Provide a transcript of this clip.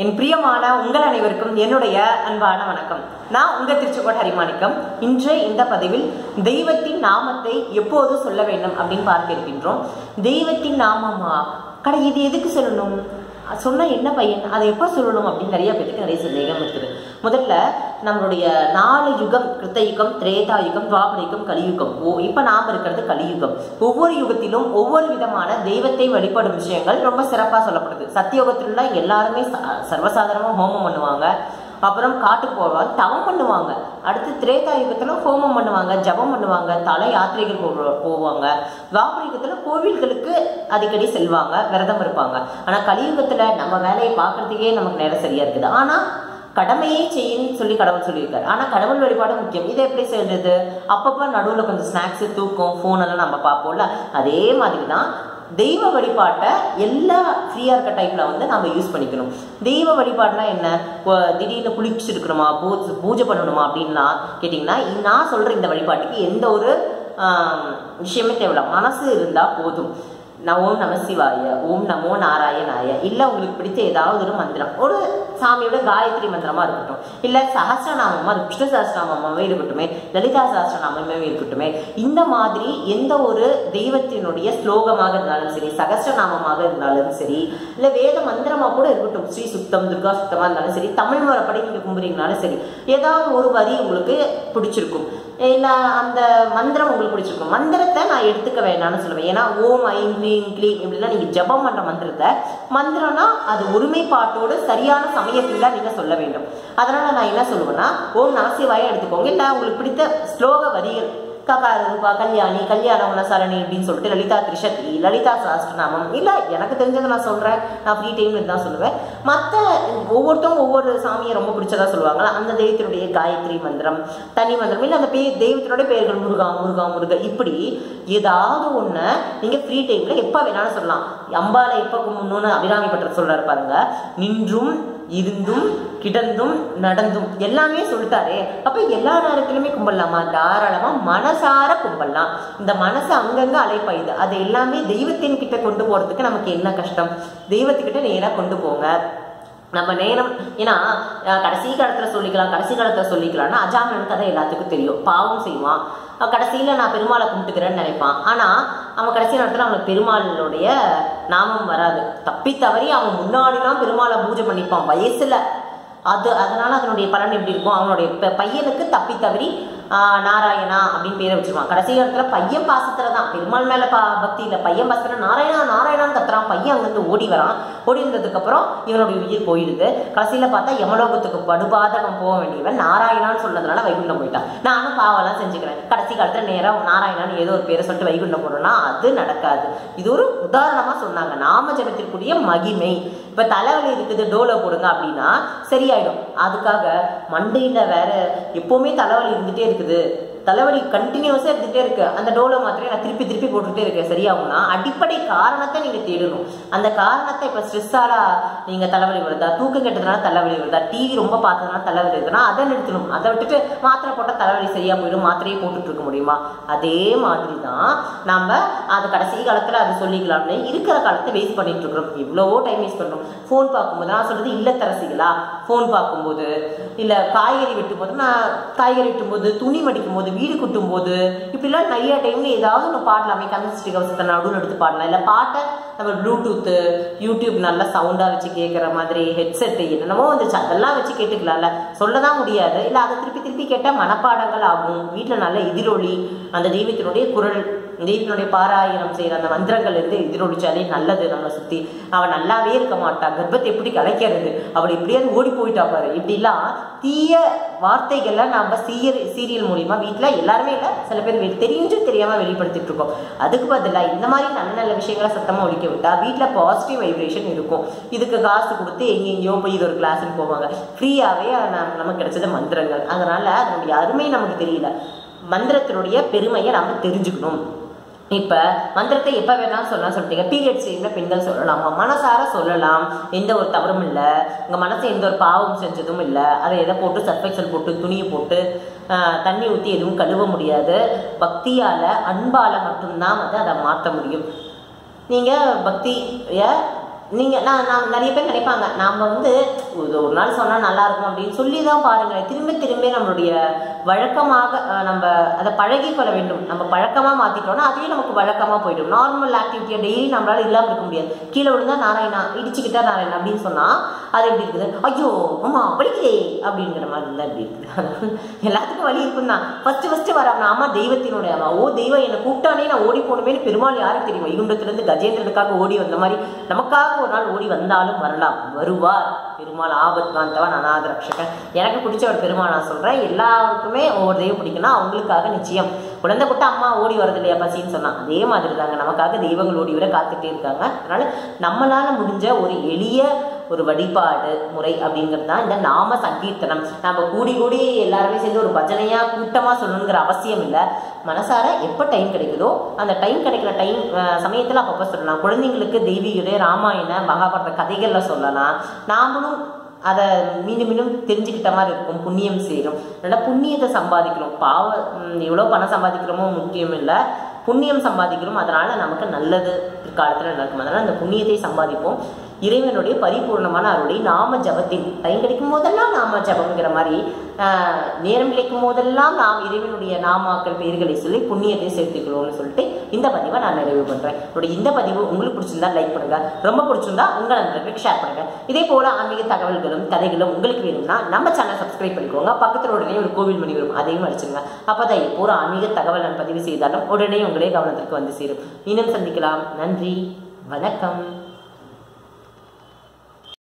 என் பிரியமான உங்கள் அனைவருக்கும் என்னுடைய அன்பான வணக்கம். நான் உங்கள் திருச்செங்கோடு ஹரிமாணிக்கம். இன்று இந்த பதிவில் தெய்வத்தின் நாமத்தை எப்போது சொல்ல வேண்டும் அப்படின்னு பார்த்திருக்கின்றோம் தெய்வத்தின் நாமமா? கடை இது எதுக்கு சொல்லணும்? சொன்ன என்ன பையன்? அதை எப்போ சொல்லணும் அப்படின்னு நிறைய பேருக்கு நிறைய சந்தேகம் இருக்குது. முதல்ல நம்மளுடைய நாலு யுகம் கிருத்தயுகம் திரேதாயுகம் திரேதா யுகம் கலியுகம். ஓ இப்போ நாம் இருக்கிறது கலியுகம். ஒவ்வொரு யுகத்திலும் ஒவ்வொரு விதமான தெய்வத்தை வழிபடும் விஷயங்கள் ரொம்ப சிறப்பாக சொல்லப்படுது. சத்தியோகத்திலாம் எல்லாருமே ச- ஹோமம் பண்ணுவாங்க. அப்புறம் காட்டுக்கு போவாங்க தவம் பண்ணுவாங்க. அடுத்து திரேதா யுகத்துல ஹோமம் பண்ணுவாங்க ஜபம் பண்ணுவாங்க தலை யாத்திரைகள் போவாங்க. துவாபர யுகத்தில் கோவில்களுக்கு அடிக்கடி செல்வாங்க விரதம் இருப்பாங்க. ஆனால் கலியுகத்தில் நம்ம வேலையை பார்க்கறதுக்கே நமக்கு நேரம் சரியாக இருக்குது. ஆனால் கடமையே செய்யுன்னு சொல்லி கடவுள் சொல்லியிருக்காரு. ஆனால் கடவுள் வழிபாடு முக்கியம். இதை எப்படி செய்யறது? அப்பப்போ நடுவில் கொஞ்சம் ஸ்நாக்ஸு தூக்கம் ஃபோன் எல்லாம் நம்ம பார்ப்போம்ல. அதே மாதிரி தான் தெய்வ வழிபாட்டை எல்லா ஃப்ரீயாக இருக்க டைப்பில் வந்து நம்ம யூஸ் பண்ணிக்கணும். தெய்வ வழிபாடுனா என்ன? திடீர்னு குளிச்சிருக்கணுமா? பூஜை பூஜை பண்ணணுமா அப்படின்லாம் கேட்டிங்கன்னா நான் சொல்கிற இந்த வழிபாட்டுக்கு எந்த ஒரு விஷயமே தேவையில்ல. மனசு இருந்தால் போதும். நான் ஓம் நம சிவாய ஓம் நமோ நாராயணாய. இல்லை உங்களுக்கு பிடிச்ச ஏதாவது ஒரு மந்திரம். ஒரு சாமியோட காயத்ரி மந்திரமா இருக்கட்டும். இல்லை சஹசிரநாமமா விஷ்ணு சஹசிரநாமமாவே இருக்கட்டுமே லலிதா சஹஸ்ரநாமமே இருக்கட்டுமே இந்த மாதிரி எந்த ஒரு தெய்வத்தினுடைய ஸ்லோகமாக இருந்தாலும் சரி சகஸ்ரநாமமாக இருந்தாலும் சரி இல்லை வேத மந்திரமா கூட இருக்கட்டும். ஸ்ரீ சுத்தம் துர்கா சுத்தமா இருந்தாலும் சரி தமிழ் முறைப்படி நீங்க கும்புறீங்கனாலும் சரி ஏதாவது ஒரு வரி உங்களுக்கு பிடிச்சிருக்கும். இல்லை அந்த மந்திரம் உங்களுக்கு பிடிச்சிருக்கும்? மந்திரத்தை நான் எடுத்துக்க வேணாம்னு சொல்லுவேன். ஏன்னா ஓம் ஐம் க்ளீம் க்ளீம் இப்படிலாம் நீங்கள் ஜெபம் பண்ணுற மந்திரத்தை மந்திரம்னா அது ஒருமைப்பாட்டோடு சரியான சமயத்தில் தான் நீங்கள் சொல்ல வேண்டும். அதனால் நான் என்ன சொல்லுவேன்னா ஓம் நாசிவாயை எடுத்துக்கோங்க. இல்லை உங்களுக்கு பிடித்த ஸ்லோக வரிகள் ககா ரூபா கல்யாணி கல்யாண குணசாரணி அப்படின்னு சொல்லிட்டு லலிதா திரிஷதி லலிதா சாஸ்திரநாமம். இல்லை எனக்கு தெரிஞ்சதை நான் சொல்கிறேன் நான் ஃப்ரீ டைம்ல தான் சொல்லுவேன். மற்ற ஒவ்வொருத்தவங்க ஒவ்வொரு சாமியை ரொம்ப பிடிச்சதா சொல்லுவாங்களா அந்த தெய்வத்தினுடைய காயத்ரி மந்திரம் தனி மந்திரம் இல்லை அந்த பே தெய்வத்தினுடைய பெயர்கள் முருகா முருகா முருகா இப்படி ஏதாவது ஒன்று நீங்கள் ஃப்ரீ டைமில் எப்போ வேணாலும் சொல்லலாம். அம்பாலை எப்போ கும்பிடணும்னு அபிராமி பட்டர் சொல்கிறார் பாருங்க. நின்றும் இருந்தும் கிடந்தும் நடந்தும் எல்லாமே சொல்லிட்டாரே. அப்ப எல்லா நேரத்திலுமே கும்பிடலாமா? தாராளமா மனசார கும்பிடலாம். இந்த மனசு அங்கங்க அலைப்பாயுது. அது எல்லாமே தெய்வத்தின் கிட்ட கொண்டு போறதுக்கு நமக்கு என்ன கஷ்டம்? தெய்வத்துக்கிட்ட நேரா கொண்டு போங்க. நம்ம நேரம் ஏன்னா கடைசி காலத்துல சொல்லிக்கலாம் கடைசி காலத்துல சொல்லிக்கலாம்னா அஜாமனுக்கு அதை எல்லாத்துக்கும் தெரியும். பாவம் செய்வான். கடைசியில் கடைசியில நான் பெருமாளை கும்பிட்டுக்கிறேன்னு நினைப்பான். ஆனா அவன் கடைசி நேரத்தில் அவனுக்கு பெருமாளுடைய நாமம் வராது. தப்பி தவறி அவன் முன்னாடிலாம் பெருமாளை பூஜை பண்ணிப்பான். வயசில். அது அதனால அதனுடைய பலன் எப்படி இருக்கும்? அவனுடைய பையனுக்கு தப்பி தவறி நாராயணா அப்படின்னு பேரை வச்சிருவான் கடைசி நேரத்தில் பையன் பாசத்துல தான் பெருமாள் மேலே பா பக்தி பையன் பாசத்தில் நாராயணா நாராயணான்னு கத்துறான் பையன் ஓடி வரான். ஓடி வந்ததுக்கு அப்புறம் இவனுடைய உயிர் போயிடுது. கடைசியில பார்த்தா யமலோகத்துக்கு படுபாதகம் போக வேண்டியவன் நாராயணான்னு சொன்னதுனால வைகுண்டம் போயிட்டான். நானும் பாவெல்லாம் செஞ்சுக்கிறேன். கடைசி காலத்தில் நேராக நாராயணான்னு ஏதோ ஒரு பேரை சொல்லிட்டு வைகுண்டம் போனோம்னா அது நடக்காது. இது ஒரு உதாரணமா சொன்னாங்க. நாம ஜபத்திற்குரிய மகிமை. இப்ப தலைவலி இருக்குது டோலோ போடுங்க அப்படின்னா சரியாயிடும். அதுக்காக மண்டையில வேற எப்பவுமே தலைவலி இருந்துகிட்டே இருக்குது. தலைவலி கண்டினியூஸாக எடுத்துகிட்டே இருக்கு. அந்த டோலோ மாத்திரை நான் திருப்பி திருப்பி போட்டுகிட்டே இருக்கேன். சரியாகும்னா? அடிப்படை காரணத்தை நீங்கள் தேடணும். அந்த காரணத்தை இப்போ ஸ்ட்ரெஸ்ஸால நீங்கள் தலைவலி வருதா தூக்கம் கெட்டதுனால தலைவலி வருதா டிவி ரொம்ப பார்த்ததுனால தலைவலி வருதுன்னா அதை நிறுத்தணும். அதை விட்டுட்டு மாத்திரை போட்டால் தலைவலி சரியாக போயிடும். மாத்திரையே போட்டுட்டு இருக்க முடியுமா? அதே மாதிரி தான் நம்ம அது கடைசி காலத்தில் அது சொல்லிக்கலாம்னு இருக்கிற காலத்தை வேஸ்ட் பண்ணிட்டு இருக்கிறோம். எவ்வளவோ டைம் வேஸ்ட் பண்ணுறோம் ஃபோன் பார்க்கும்போது நான் சொல்கிறது இல்லத்தரசிகளா? ஃபோன் பார்க்கும்போது இல்லை காய்கறி வெட்டும் போது நான் காய்கறி வெட்டும் போது துணி மடிக்கும் போது வீடு குட்டும் போது இப்படிலாம் நிறைய டைம்ல ஏதாவது ஒன்று பாடலாமே கந்தஸ்ரீ கவசத்தை நடுவில் எடுத்து பாடலாம் இல்லை பாட்டை நம்ம ப்ளூடூத்து யூடியூப் நல்லா சவுண்டாக வச்சு கேட்குற மாதிரி ஹெட்செட்டு என்னென்னமோ வந்துச்சு அதெல்லாம் வச்சு கேட்டுக்கலாம்ல. சொல்லதான் முடியாது. இல்லை அதை திருப்பி திருப்பி கேட்டால் மனப்பாடங்கள் ஆகும். வீட்டில் நல்ல எதிரொலி அந்த தெய்வத்தினுடைய குரல் தெய்வத்தினுடைய பாராயணம் செய்கிற அந்த மந்திரங்கள் இருந்து எதிரொலிச்சாலே நல்லது நம்மளை சுத்தி. அவன் நல்லாவே இருக்க மாட்டாள் கர்ப்பத்தை எப்படி கலைக்கிறது? அவள் எப்படியாவது ஓடி போயிட்டா பாரு. இப்படிலாம் தீய வார்த்தைகள்லாம் நம்ம சீரியல் சீரியல் மூலியமா வீட்டில் எல்லாருமே இல்லை சில பேர் தெரிஞ்சு தெரியாமல் தெரியாம வெளிப்படுத்திட்டு இருக்கோம். அதுக்கு பதிலாக இந்த மாதிரி நல்ல நல்ல விஷயங்களை சத்தமா ஒழிக்க விட்டா வீட்டில் பாசிட்டிவ் வைப்ரேஷன் இருக்கும். இதுக்கு காசு கொடுத்து எங்கெங்கேயோ போய் இது ஒரு கிளாஸ்ன்னு போவாங்க. ஃப்ரீயாவே நமக்கு கிடைச்சது மந்திரங்கள். அதனால அதனுடைய அருமை நமக்கு தெரியல. மந்திரத்தினுடைய பெருமையை நம்ம தெரிஞ்சுக்கணும். இப்போ மந்திரத்தை எப்போ வேணாலும் சொல்லலாம் சொல்லிட்டீங்க. பீரியட்ஸ் டைம்ல பெண்கள் சொல்லலாமா. மனசார சொல்லலாம். எந்த ஒரு தவறும் இல்லை. உங்கள் மனசு எந்த ஒரு பாவம் செஞ்சதும் இல்லை. அதை எதை போட்டு சர்ஃபெக்சல் போட்டு துணியை போட்டு தண்ணி ஊற்றி எதுவும் கழுவ முடியாது. பக்தியால் அன்பால் மட்டும்தான் வந்து அதை மாற்ற முடியும். நீங்கள் பக்தியை நீங்கள் நான் நான் நிறைய பேர் நினைப்பாங்க நாம் வந்து ஒரு ஒரு நாள் சொன்னால் நல்லா இருக்கும் அப்படின்னு சொல்லி தான் பாருங்களேன் திரும்ப திரும்ப நம்மளுடைய வழக்கமாக நம்ம அதை பழகி கொள்ள வேண்டும். நம்ம பழக்கமாக மாற்றிட்டோம்னா அதுவே நமக்கு வழக்கமாக போயிடும். நார்மல் ஆக்டிவிட்டியாக டெய்லி நம்மளால் இல்லாம இருக்க முடியாது. கீழே விழுந்தா நாராயணா இடிச்சுக்கிட்டா நாராயணா அப்படின்னு சொன்னால் அது எப்படி இருக்குது? ஐயோ அம்மா வலிக்குதே அப்படிங்கிற மாதிரி தான் எப்படி இருக்குது எல்லாத்துக்கும் வழி இருக்கும் தான் ஃபர்ஸ்ட் ஃபர்ஸ்ட் வர அம்மா தெய்வத்தினுடைய அம்மா ஓ தெய்வம் என்னை கூப்பிட்டானே நான் ஓடி போகணுமே பெருமாள் யாருக்கு தெரியும்? வைகுண்டத்திலிருந்து கஜேந்திரனுக்காக ஓடி வந்த மாதிரி நமக்காக ஒரு நாள் ஓடி வந்தாலும் வரலாம். வருவார். பெருமாள் ஆபத் நான் அநாத ரக்ஷகன் எனக்கு பிடிச்ச ஒரு பெருமாள் நான் சொல்கிறேன் எல்லாருக்குமே ஒவ்வொரு தெய்வம் பிடிக்குன்னா அவங்களுக்காக நிச்சயம். குழந்தை குட்ட அம்மா ஓடி வரது இல்லையா பசின்னு சொன்னால் அதே மாதிரி தாங்க நமக்காக தெய்வங்கள் ஓடி வர காத்துட்டே இருக்காங்க. அதனால நம்மளால முடிஞ்ச ஒரு எளிய ஒரு வழிபாடு முறை அப்படிங்கிறது தான் இந்த நாம சங்கீர்த்தனம். நம்ம கூடி கூடி எல்லாருமே சேர்ந்து ஒரு பஜனையாக கூட்டமாக சொல்லணுங்கிற அவசியம் இல்லை. மனசார எப்போ டைம் கிடைக்குதோ அந்த டைம் கிடைக்கிற டைம் சமயத்தில் அப்பப்போ சொல்லலாம். குழந்தைங்களுக்கு தெய்வீக ராமாயண மகாபாரத கதைகளில் சொல்லலாம். நாமளும் அதை மீண்டும் மீண்டும் தெரிஞ்சுக்கிட்ட மாதிரி இருக்கும் புண்ணியம் செய்கிறோம் அதனால் புண்ணியத்தை சம்பாதிக்கிறோம் பாவ எவ்வளோ பணம் சம்பாதிக்கிறோமோ முக்கியம் இல்லை. புண்ணியம் சம்பாதிக்கிறோம் அதனால் நமக்கு நல்லது பிற்காலத்தில் நடக்கும். அதனால் அந்த புண்ணியத்தை சம்பாதிப்போம். இறைவனுடைய பரிபூர்ணமான அருளை நாம ஜபத்தில் டைம் கிடைக்கும் போதெல்லாம் நாம ஜபங்கிற மாதிரி நேரம் கிடைக்கும் போதெல்லாம் நாம் இறைவனுடைய நாமாக்கள் பெயர்களை சொல்லி புண்ணியத்தை சேர்த்துக்கிறோம்னு சொல்லிட்டு இந்த பதிவை நான் நிறைவு பண்றேன். என்னுடைய இந்த பதிவு உங்களுக்கு பிடிச்சிருந்தா லைக் பண்ணுங்க. ரொம்ப பிடிச்சிருந்தா உங்கள் நண்பர்களுக்கு ஷேர் பண்ணுங்க. இதே போல ஆன்மீக தகவல்களும் கதைகளும் உங்களுக்கு வேணும்னா நம்ம சேனல் சப்ஸ்கிரைப் பண்ணிக்கோங்க. பக்கத்தில் உடனே ஒரு கோவில் மணி வரும் அதையும் அடிச்சுங்க அப்பதான் எப்போ ஒரு ஆன்மீக தகவல் நான் பதிவு செய்தாலும் உடனே உங்களே கவனத்திற்கு வந்து சேரும். மீண்டும் சந்திக்கலாம். நன்றி. வணக்கம்.